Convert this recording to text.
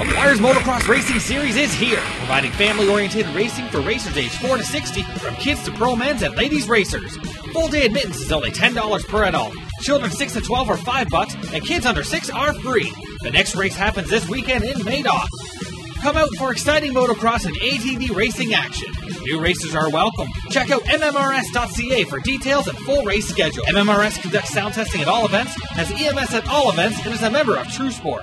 Acquires Motocross Racing Series is here, providing family-oriented racing for racers age 4 to 60, from kids to pro men's and ladies racers. Full day admittance is only $10 per adult. Children 6 to 12 are 5 bucks, and kids under 6 are free. The next race happens this weekend in Madoff. Come out for exciting motocross and ATV racing action. New racers are welcome. Check out MMRS.ca for details and full race schedule. MMRS conducts sound testing at all events, has EMS at all events, and is a member of True Sport.